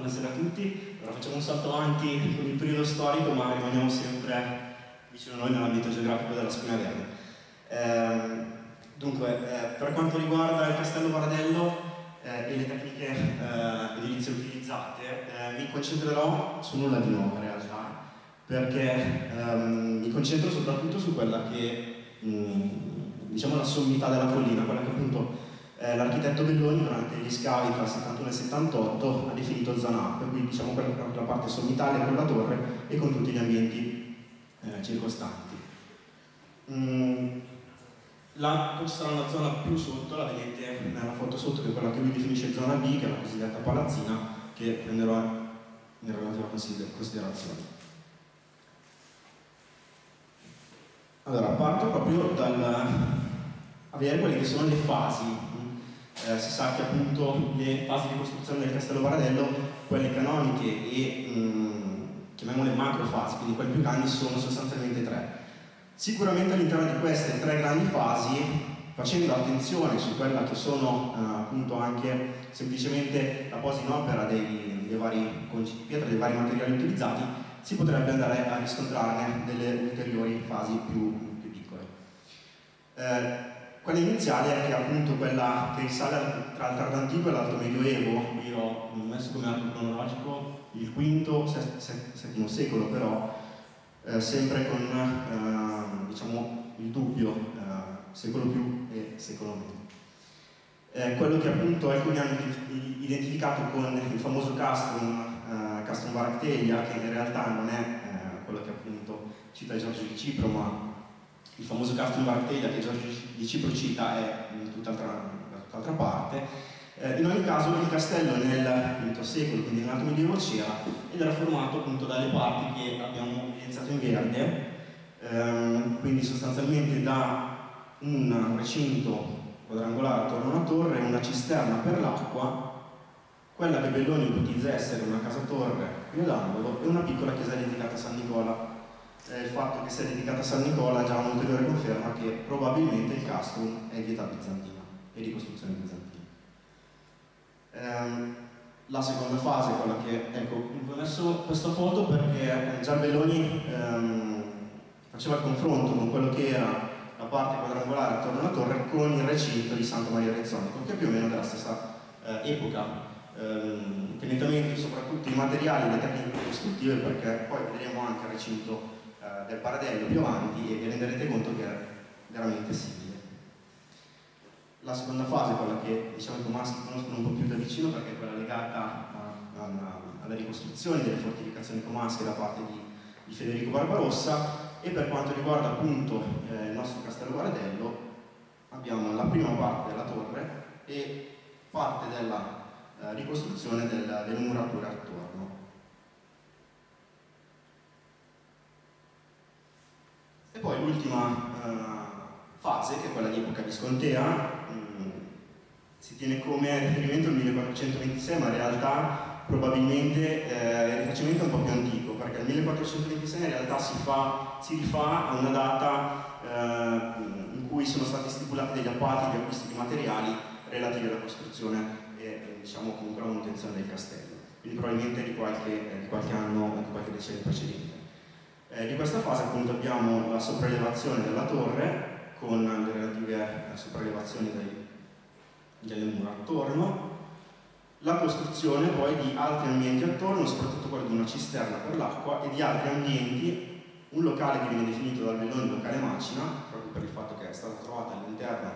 Buonasera a tutti, allora facciamo un salto avanti con il periodo storico ma rimaniamo sempre vicino a noi nell'ambito geografico della Spina Verde. Eh, dunque, eh, per quanto riguarda il Castello Bardello eh, e le tecniche eh, edilizie utilizzate, eh, mi concentrerò su nulla di nuovo in realtà, perché ehm, mi concentro soprattutto su quella che, mh, diciamo, la sommità della collina, quella che appunto eh, l'architetto Belloni durante gli scavi tra il 71 e il 78 ha definito zona A, per cui diciamo quella, la parte sommitale con la torre e con tutti gli ambienti eh, circostanti. Mm, là poi ci sarà una zona più sotto, la vedete nella foto sotto, che è quella che lui definisce zona B, che è la cosiddetta palazzina, che prenderò in relativa considerazione. Allora, parto proprio dal avere quelle che sono le fasi eh, si sa che appunto le fasi di costruzione del Castello Baradello, quelle canoniche e mh, chiamiamole macro fasi, quindi quelle più grandi, sono sostanzialmente tre. Sicuramente all'interno di queste tre grandi fasi, facendo attenzione su quella che sono eh, appunto anche semplicemente la posa in opera dei, dei vari di pietra, dei vari materiali utilizzati, si potrebbe andare a riscontrarne delle ulteriori fasi più, più piccole. Eh, quella iniziale è che è appunto quella che risale tra il tardo antico e l'alto medioevo, qui ho messo come arco cronologico il V, VII secolo, però eh, sempre con eh, diciamo, il dubbio eh, secolo più e secolo meno. Eh, quello che appunto alcuni hanno identificato con il famoso castrum, eh, castrum Baractelia, che in realtà non è eh, quello che appunto cita Giorgio di Cipro, ma il famoso castrum Bartella che Cipro cita è in tutt'altra, da tutt'altra parte. Eh, in ogni caso il castello nel V secolo, quindi nell'Alto Medioevo c'era ed era formato appunto dalle parti che abbiamo evidenziato in verde, ehm, quindi sostanzialmente da un recinto quadrangolare attorno a una torre, una cisterna per l'acqua, quella che Belloni ipotizza essere una casa torre più all'angolo e una piccola chiesa dedicata a San Nicola eh, il fatto che sia dedicata a San Nicola è già un'ulteriore conferma che probabilmente il castrum è di età bizantina e di costruzione bizantina. Ehm, la seconda fase, quella che, ecco, ho messo questa foto perché Giambelloni ehm, faceva il confronto con quello che era la parte quadrangolare attorno alla torre con il recinto di Santa Maria Rezzonico, che è più o meno della stessa eh, epoca, ehm, soprattutto i materiali e le tecniche costruttive, perché poi vedremo anche il recinto eh, del Paradello più avanti e vi renderete conto che è veramente simile. La seconda fase, quella che diciamo i comaschi conoscono un po' più da vicino perché è quella legata a, a, alla ricostruzione delle fortificazioni comasche da parte di, di, Federico Barbarossa e per quanto riguarda appunto eh, il nostro castello Paradello abbiamo la prima parte della torre e parte della eh, ricostruzione del, delle murature attorno. E poi l'ultima uh, fase, che è quella di epoca viscontea, um, si tiene come riferimento il 1426, ma in realtà probabilmente eh, il rifacimento è un po' più antico, perché il 1426 in realtà si, fa, si rifà a una data eh, in cui sono stati stipulati degli appalti di acquisto di materiali relativi alla costruzione e diciamo comunque alla manutenzione del castello, quindi probabilmente di qualche, eh, di qualche anno, di qualche decennio precedente. Eh, di questa fase appunto abbiamo la sopraelevazione della torre con le relative eh, sopraelevazioni dei, delle mura attorno, la costruzione poi di altri ambienti attorno, soprattutto quello di una cisterna per l'acqua e di altri ambienti, un locale che viene definito dal Belloni locale macina, proprio per il fatto che è stato trovato all'interno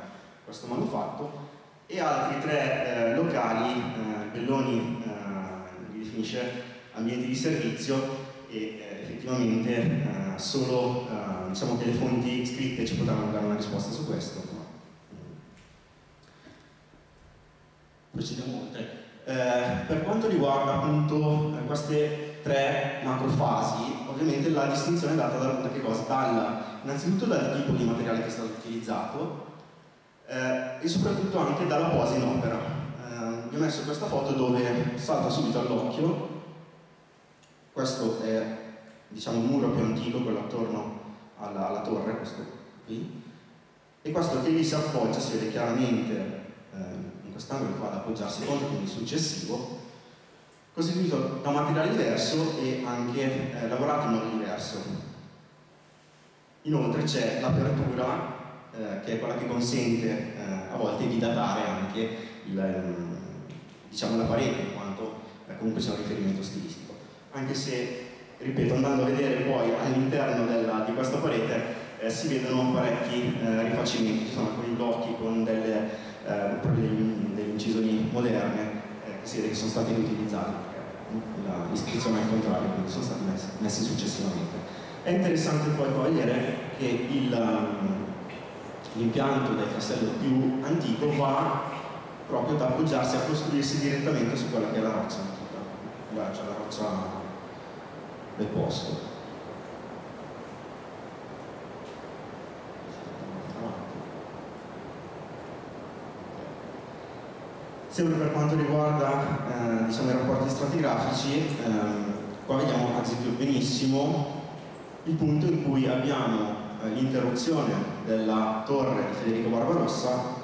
questo manufatto, e altri tre eh, locali, eh, Belloni eh, li definisce ambienti di servizio e eh, effettivamente eh, solo eh, diciamo che fonti scritte ci potranno dare una risposta su questo. Procediamo oltre. Eh, per quanto riguarda appunto eh, queste tre macrofasi, ovviamente la distinzione è data da, che cosa? Dal, innanzitutto dal tipo di materiale che è stato utilizzato eh, e soprattutto anche dalla posa in opera. Vi ho messo questa foto dove salta subito all'occhio questo è diciamo, il muro più antico, quello attorno alla, alla torre, questo qui, e questo che lì si appoggia, si vede chiaramente eh, in quest'angolo qua ad appoggiarsi contro, quindi successivo, costituito da un materiale diverso e anche eh, lavorato in modo diverso. Inoltre c'è l'apertura, eh, che è quella che consente eh, a volte di datare anche il, ehm, diciamo, la parete, in quanto eh, comunque c'è un riferimento stilistico. Anche se, ripeto, andando a vedere poi all'interno di questa parete eh, si vedono parecchi eh, rifacimenti, ci sono alcuni blocchi con delle, eh, delle incisori moderne eh, che che sono stati riutilizzati, l'iscrizione al contrario, quindi sono stati messi, messi successivamente. È interessante poi cogliere che l'impianto del castello più antico va proprio ad appoggiarsi a costruirsi direttamente su quella che è la roccia antica, cioè la roccia del posto. Sempre per quanto riguarda eh, diciamo, i rapporti stratigrafici, ehm, qua vediamo ad esempio benissimo il punto in cui abbiamo eh, l'interruzione della torre di Federico Barbarossa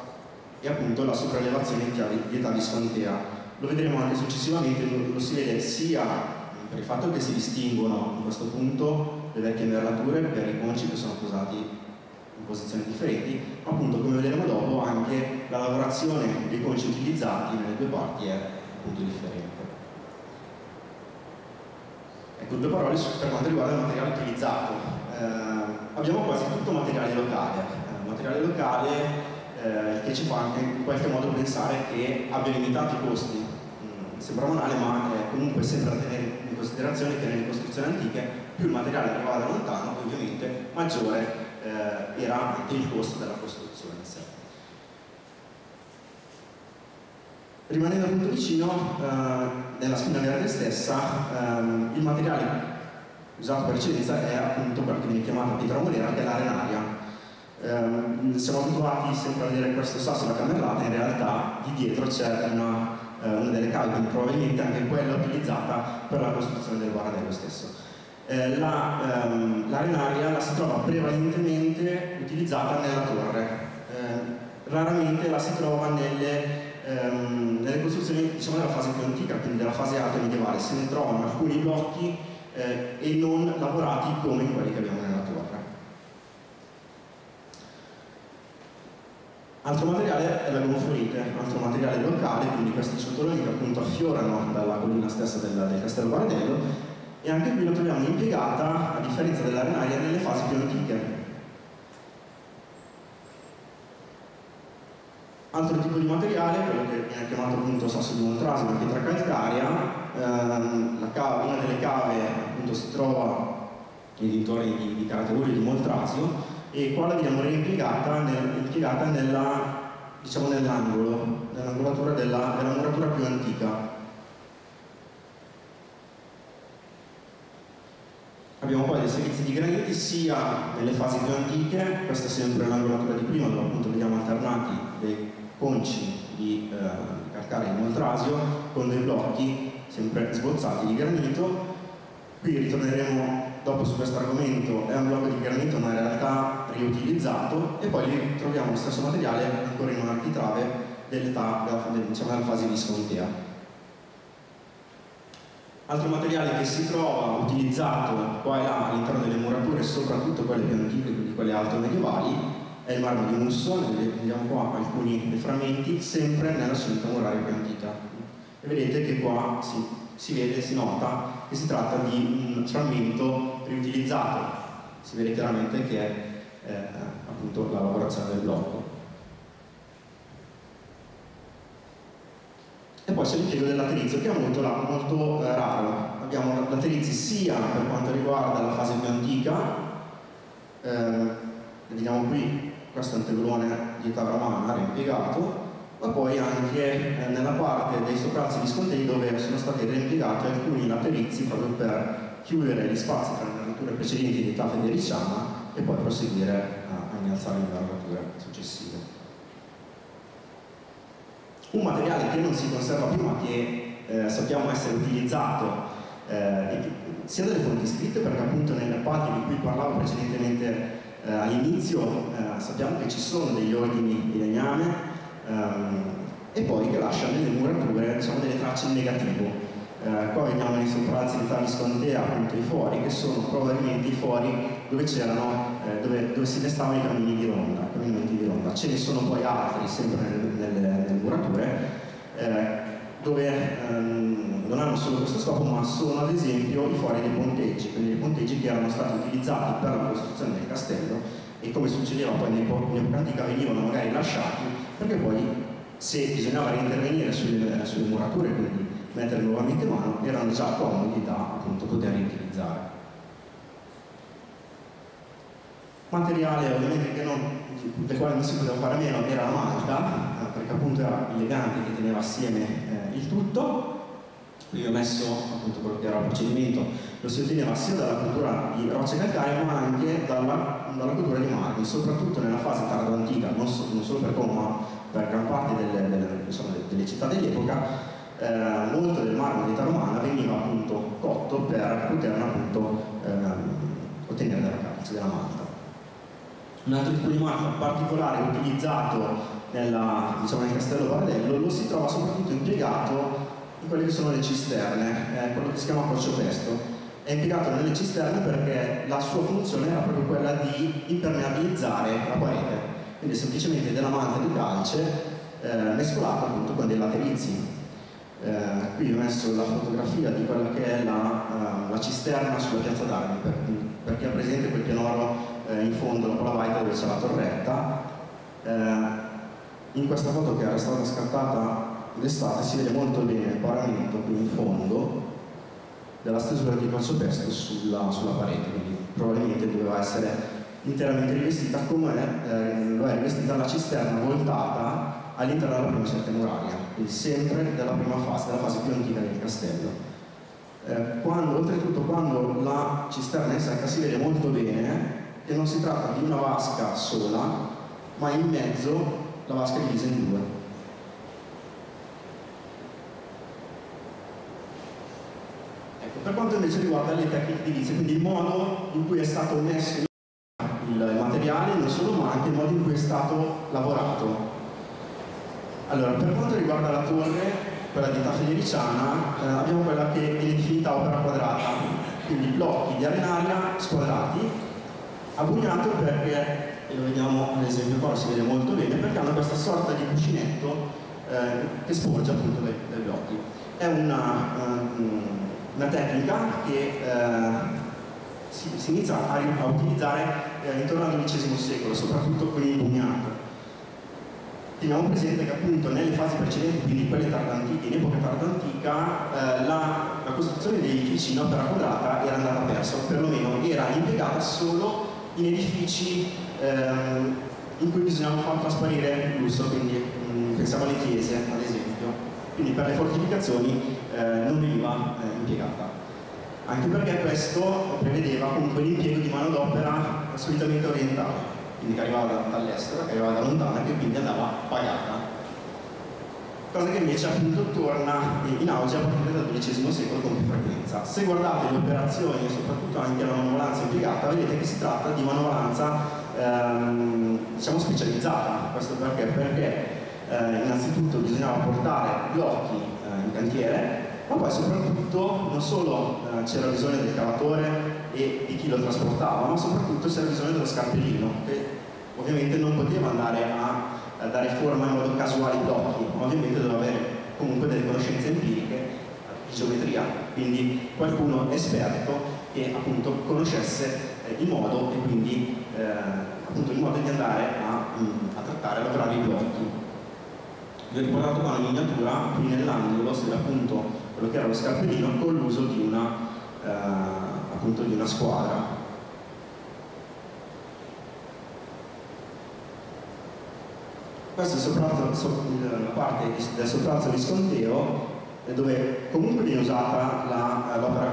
e appunto la sopraelevazione di età viscontea. Lo vedremo anche successivamente, lo si vede sia per il fatto che si distinguono in questo punto le vecchie merlature per i conci che sono posati in posizioni differenti, ma appunto come vedremo dopo anche la lavorazione dei conci utilizzati nelle due parti è appunto differente. Ecco, due parole per quanto riguarda il materiale utilizzato. Eh, abbiamo quasi tutto materiale locale, eh, materiale locale eh, che ci fa anche in qualche modo pensare che abbia limitato i costi. Mm, sembra banale, ma è comunque sempre da tenere in considerazione che nelle costruzioni antiche più il materiale arrivava da lontano, ovviamente maggiore eh, era anche il costo della costruzione in sé. Rimanendo appunto vicino, eh, nella spina verde stessa, ehm, il materiale usato per eccellenza è appunto quello che viene chiamato pietra molera, che è l'arenaria. Eh, siamo abituati sempre a vedere questo sasso da camerlata, in realtà di dietro c'è una, eh, una, delle cave, probabilmente anche quella utilizzata per la costruzione del baradello stesso. Eh, la, ehm, l'arenaria la si trova prevalentemente utilizzata nella torre, eh, raramente la si trova nelle, ehm, nelle costruzioni diciamo, della fase più antica, quindi della fase alta medievale, se ne trovano alcuni blocchi eh, e non lavorati come quelli che abbiamo nella torre. Altro materiale è la gonfolite, altro materiale locale, quindi questi ciotoloni che appunto affiorano dalla collina stessa del, del castello Bardello e anche qui lo troviamo impiegata, a differenza dell'arenaria, nelle fasi più antiche. Altro tipo di materiale, quello che viene chiamato appunto sasso di Montrasio, una pietra calcarea, ehm, una delle cave appunto si trova nei dintorni di, di Carateguglio di Moltrasio e qua la vediamo reimpiegata nel, impiegata nella, diciamo nell'angolo, nell'angolatura della, della muratura più antica. Abbiamo poi dei servizi di graniti sia nelle fasi più antiche, questa è sempre l'angolatura di prima dove appunto vediamo alternati dei conci di, eh, calcare in moltrasio con dei blocchi sempre sbozzati di granito. Qui ritorneremo dopo su questo argomento, è un blocco di granito ma in realtà riutilizzato e poi troviamo lo stesso materiale ancora in un architrave dell'età, diciamo, della fase viscontea. Altro materiale che si trova utilizzato qua e là all'interno delle murature, soprattutto quelle più antiche, quindi quelle alto medievali, è il marmo di Musso, ne vediamo qua alcuni dei frammenti, sempre nella cinta muraria più antica. E vedete che qua si, si vede, si nota che si tratta di un frammento riutilizzato, si vede chiaramente che è eh, appunto la lavorazione del blocco. E poi c'è l'impiego dell'aterizio che è molto, molto eh, raro. Abbiamo l'aterizio sia per quanto riguarda la fase più antica, eh, vediamo qui questo antegrone di età romana reimpiegato, ma poi anche eh, nella parte dei sopralzi viscontei dove sono stati reimpiegati alcuni laterizi proprio per chiudere gli spazi tra le armature precedenti di età federiciana e poi proseguire a, a innalzare le armature successive. Un materiale che non si conserva più ma che eh, sappiamo essere utilizzato eh, sia dalle fonti scritte perché appunto nelle parti di cui parlavo precedentemente eh, all'inizio eh, sappiamo che ci sono degli ordini di legname ehm, e poi che lasciano nelle murature diciamo, delle tracce in negativo. Eh, qua vediamo nei sopralzi di Viscontea appunto i fori, che sono probabilmente i fori dove eh, dove, dove, si restavano i cammini di ronda, camminamenti di ronda. Ce ne sono poi altri, sempre nelle, nelle, murature, eh, dove ehm, non hanno solo questo scopo, ma sono ad esempio i fori dei ponteggi, quindi i ponteggi che erano stati utilizzati per la costruzione del castello e come succedeva poi in epoca antica venivano magari lasciati perché poi se bisognava reintervenire sulle, sulle murature, quindi mettere nuovamente mano, erano già comodi da appunto poter riutilizzare. Materiale ovviamente che non, del quale non si poteva fare meno era la malta, eh, perché appunto era elegante che teneva assieme eh, il tutto. Qui ho messo appunto quello che era il procedimento, lo si otteneva sia dalla cultura di rocce calcaree ma anche dalla, dalla cultura di marmi, soprattutto nella fase tardo antica, non, so, non solo per Como ma per gran parte delle, delle, diciamo, delle città dell'epoca, eh, molto del marmo di romana veniva appunto cotto per poter appunto eh, ottenere della calce, della malta. Un altro tipo di malta particolare utilizzato nella, diciamo, nel castello Vardello lo si trova soprattutto impiegato in quelle che sono le cisterne, eh, quello che si chiama pesto. È impiegato nelle cisterne perché la sua funzione era proprio quella di impermeabilizzare la parete, quindi semplicemente della malta di calce eh, mescolata appunto con dei laterizi eh, qui ho messo la fotografia di quella che è la, uh, la cisterna sulla piazza d'Armi, per, per, chi ha presente quel pianoro eh, in fondo, la Polavaita dove c'è la torretta. Eh, in questa foto che era stata scattata d'estate si vede molto bene il paramento qui in fondo della stesura di calciopesto sulla, sulla parete, quindi probabilmente doveva essere interamente rivestita come eh, lo è rivestita la cisterna voltata all'interno della prima cerchia muraria, quindi sempre della prima fase, della fase più antica del castello. Eh, quando, oltretutto quando la cisterna è secca si vede molto bene che non si tratta di una vasca sola, ma in mezzo la vasca è divisa in due. Per quanto invece riguarda le tecniche divise, quindi il modo in cui è stato messo il materiale, non solo, ma anche il modo in cui è stato lavorato. Allora, per quanto riguarda la torre, quella di Tafeliericiana, eh, abbiamo quella che viene definita opera quadrata, quindi blocchi di arenaria squadrati, a bugnato perché, e lo vediamo ad esempio qua, si vede molto bene, perché hanno questa sorta di cuscinetto eh, che sporge appunto dai, dai, blocchi. È una, um, una tecnica che eh, si, si, inizia a, a utilizzare eh, intorno al XII secolo, soprattutto con il bugnato teniamo presente che appunto nelle fasi precedenti, quindi quelle tardantiche, in epoca tardantica, eh, la, la, costruzione degli edifici in opera quadrata era andata persa, o perlomeno era impiegata solo in edifici ehm, in cui bisognava far trasparire il lusso, quindi mh, mm, pensiamo alle chiese ad esempio, quindi per le fortificazioni non veniva eh, impiegata. Anche perché questo prevedeva comunque l'impiego di manodopera solitamente orientale quindi che arrivava dall'estero, che arrivava da lontano e che quindi andava pagata. Cosa che invece appunto torna in auge a partire dal XII secolo con più frequenza. Se guardate le operazioni e soprattutto anche la manovalanza impiegata, vedete che si tratta di manovalanza ehm, diciamo specializzata. Questo perché? Perché eh, innanzitutto bisognava portare blocchi eh, in cantiere, ma poi soprattutto non solo eh, c'era bisogno del cavatore e di chi lo trasportava, ma soprattutto c'era bisogno dello scarpellino, che ovviamente non poteva andare a, a dare forma in modo casuale ai blocchi, ma ovviamente doveva avere comunque delle conoscenze empiriche di geometria, quindi qualcuno esperto che appunto conoscesse eh, il modo e quindi eh, appunto il modo di andare a, mm, a trattare, a lavorare i blocchi. Ho riportato qua una miniatura, qui nell'angolo si vede appunto quello che era lo scarpellino con l'uso di una eh, appunto di una squadra. Questa è la parte del soppranzo visconteo dove comunque viene usata l'opera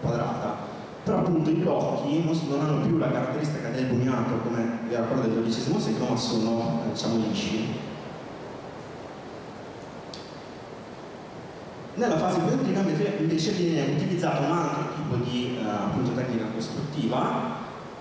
quadrata, però appunto i blocchi non hanno più la caratteristica del bugnato come era quello del XII secolo, ma sono diciamo lisci. Nella fase più antica invece viene utilizzato un altro tipo di eh, appunto, tecnica costruttiva,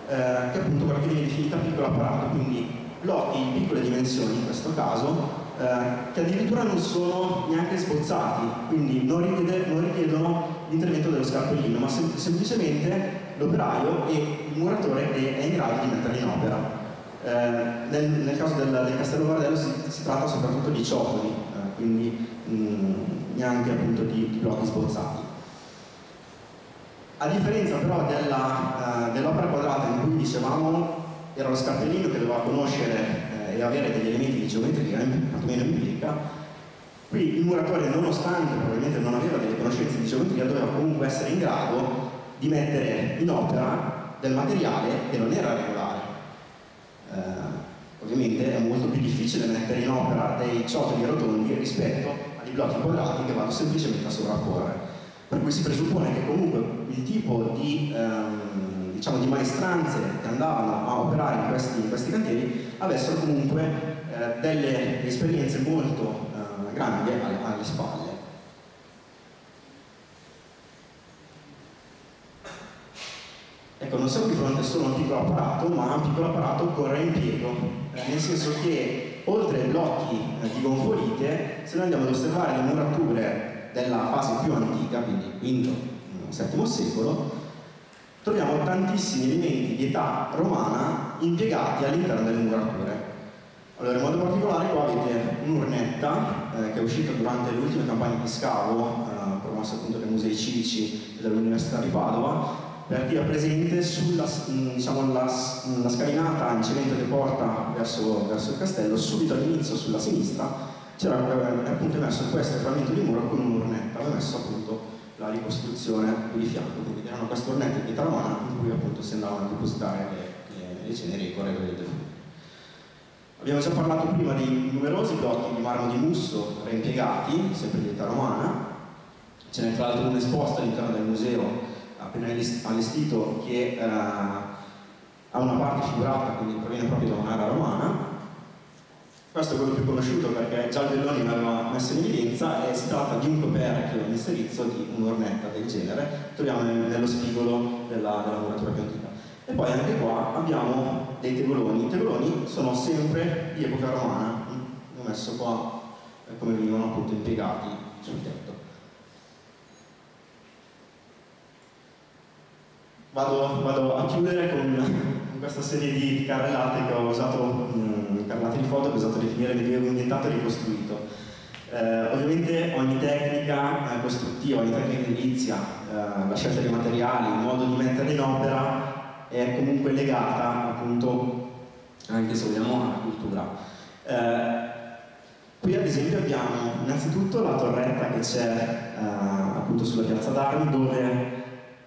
eh, che è appunto quella che viene definita piccolo apparato, quindi blocchi di piccole dimensioni in questo caso, eh, che addirittura non sono neanche sbozzati, quindi non, richiede, non richiedono l'intervento dello scalpellino, ma sem semplicemente l'operaio e il muratore è, in grado di metterli in opera. Eh, nel, nel, caso del, del Castello Vardello si, si, tratta soprattutto di ciotoli, eh, quindi mh, mm, neanche appunto di, di blocchi sbozzati. A differenza però dell'opera uh, dell quadrata in cui dicevamo era lo scarpellino che doveva conoscere uh, e avere degli elementi di geometria, quantomeno empirica, qui il muratore nonostante probabilmente non aveva delle conoscenze di geometria doveva comunque essere in grado di mettere in opera del materiale che non era regolare. Uh, ovviamente è molto più difficile mettere in opera dei ciotoli rotondi rispetto ai blocchi quadrati che vanno semplicemente a sovrapporre. Per cui si presuppone che comunque il tipo di, ehm, diciamo, di maestranze che andavano a operare in questi, in questi cantieri avessero comunque eh, delle esperienze molto eh, grandi alle, alle spalle. Ecco, non siamo di fronte solo a un piccolo apparato, ma a un piccolo apparato con reimpiego, eh, nel senso che oltre ai blocchi eh, di gonfolite, se noi andiamo ad osservare le murature della fase più antica, quindi V-VII secolo, troviamo tantissimi elementi di età romana impiegati all'interno delle murature. Allora, in modo particolare qua avete un'urnetta eh, che è uscita durante le ultime campagne di scavo, eh, promosse appunto dai musei civici dell'Università di Padova, chi è presente sulla diciamo, la, la scalinata in cemento che porta verso, verso il castello, subito all'inizio sulla sinistra c'era appunto messo questo frammento di muro con un'urnetta, aveva messo appunto la ricostruzione di fianco, quindi erano queste urnette di Taramana in cui appunto si andavano a depositare le, le, le ceneri e corredoi del defunto. Abbiamo già parlato prima di numerosi blocchi di marmo di Musso reimpiegati, sempre di età romana, ce n'è tra l'altro uno esposto all'interno del museo appena allestito che eh, ha una parte figurata, quindi proviene proprio da un'area romana, questo è quello più conosciuto perché già Belloni l'aveva messo in evidenza e si tratta di un coperchio in inserizzo di un'ornetta del genere, troviamo nello spigolo della, della muratura più antica. E poi anche qua abbiamo dei tegoloni. I tegoloni sono sempre di epoca romana, ho messo qua come venivano appunto impiegati sul tetto. Vado, vado a chiudere con questa serie di carrellate che ho usato, mh, carrellate di foto che ho usato a definire medioevo ambientato e ricostruito. Eh, ovviamente ogni tecnica eh, costruttiva, ogni tecnica edilizia, eh, la scelta dei materiali, il modo di metterli in opera è comunque legata appunto, anche se vogliamo, alla cultura. Eh, qui ad esempio abbiamo innanzitutto la torretta che c'è eh, appunto sulla piazza d'armi dove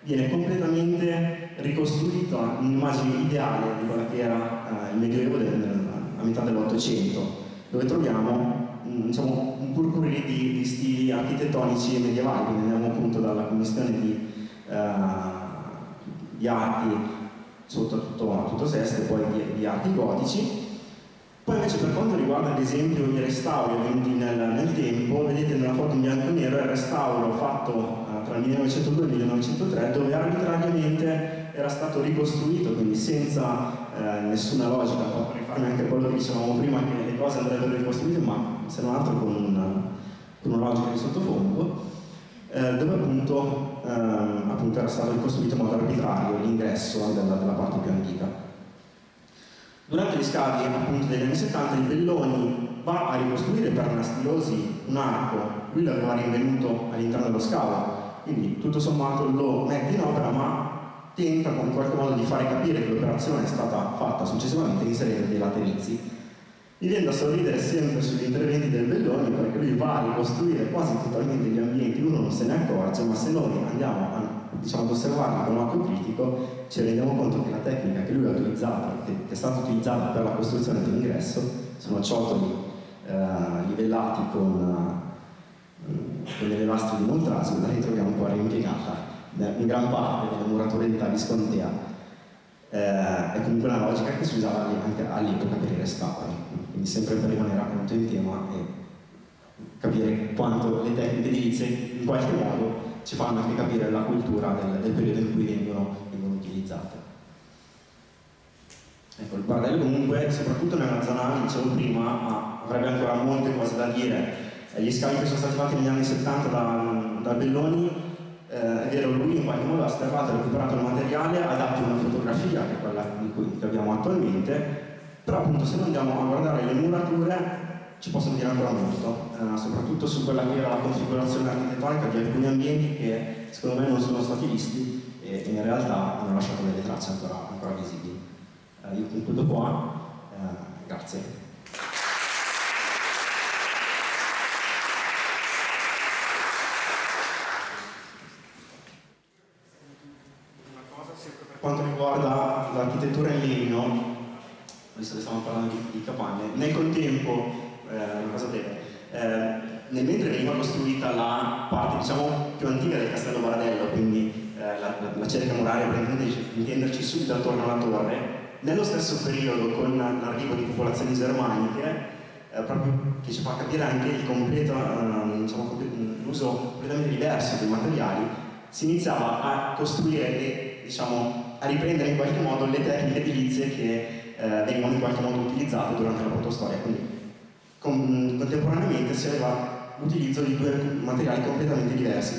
viene completamente ricostruita un'immagine ideale di quella che era eh, il Medioevo del, a metà dell'Ottocento, dove troviamo mm, diciamo, un purpurri di, di, stili architettonici medievali, quindi andiamo appunto dalla commissione di, eh, di archi sotto tutto, tutto sesto e poi di, di archi gotici, poi invece per quanto riguarda ad esempio i restauri avvenuti nel, nel, tempo, vedete nella foto in bianco e nero il restauro fatto tra il 1902 e il 1903 dove arbitrariamente era stato ricostruito, quindi senza eh, nessuna logica, per anche quello che dicevamo prima che le cose andrebbero ricostruite, ma se non altro con, un, con una logica di sottofondo, eh, dove appunto, ehm, appunto, era stato ricostruito in modo arbitrario l'ingresso della, della parte più antica. Durante gli scavi appunto degli anni 70 il Belloni va a ricostruire per Nastilosi un arco, lui l'aveva rinvenuto all'interno dello scavo, quindi tutto sommato lo mette in opera ma tenta in qualche modo di fare capire che l'operazione è stata fatta successivamente inserendo dei laterizi. Mi viene da sorridere sempre sugli interventi del Belloni perché lui va a ricostruire quasi totalmente gli ambienti, uno non se ne accorge, ma se noi andiamo a diciamo, ad osservarli con occhio critico, ci rendiamo conto che la tecnica che lui ha utilizzato, che, è stata utilizzata per la costruzione dell'ingresso, sono ciotoli eh, livellati con, con delle lastre di Montrasio, la ritroviamo poi reimpiegata in gran parte delle murature di Viscontea. Eh, è comunque una logica che si usava anche all'epoca per i restauri, quindi sempre per rimanere appunto in tema e capire quanto le tecniche edilizie in qualche modo ci fanno anche capire la cultura del, del periodo in cui vengono, vengono utilizzate. Ecco, il Baradello comunque, soprattutto nella zona, dicevo prima, avrebbe ancora molte cose da dire. Gli scavi che sono stati fatti negli anni 70 da, da Belloni, eh, è vero, lui in qualche modo ha sterrato e recuperato il materiale, ha dato una fotografia, che è quella che abbiamo attualmente, però appunto se noi andiamo a guardare le murature ci possono dire ancora molto, eh, soprattutto su quella che era la configurazione architettonica di alcuni ambienti che secondo me non sono stati visti e, e in realtà hanno lasciato delle tracce ancora, ancora visibili. Eh, io concludo qua, eh, grazie. per quanto riguarda l'architettura in legno, visto che stiamo parlando di, di capanne, nel contempo, eh, cosa breve, eh, nel mentre veniva costruita la parte diciamo, più antica del castello Baradello, quindi eh, la, la, cerca muraria per intenderci subito attorno alla torre, nello stesso periodo con l'arrivo di popolazioni germaniche, eh, proprio che ci fa capire anche il completo, eh, diciamo, l'uso completamente diverso dei materiali, si iniziava a costruire e diciamo, a riprendere in qualche modo le tecniche edilizie che eh, vengono in qualche modo utilizzate durante la protostoria. Quindi con, contemporaneamente si aveva l'utilizzo di due materiali completamente diversi,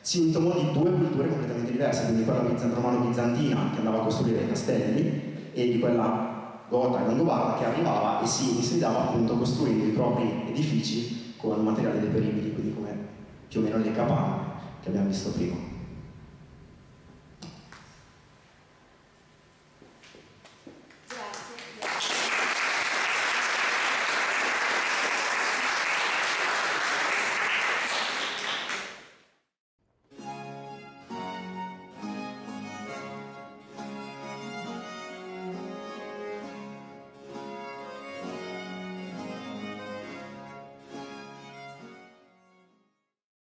sintomo di due culture completamente diverse, quindi quella romano-bizantina che andava a costruire i castelli e di quella gota e longobarda che arrivava e si insediava appunto costruendo i propri edifici con materiali deperibili, quindi come più o meno le capanne che abbiamo visto prima.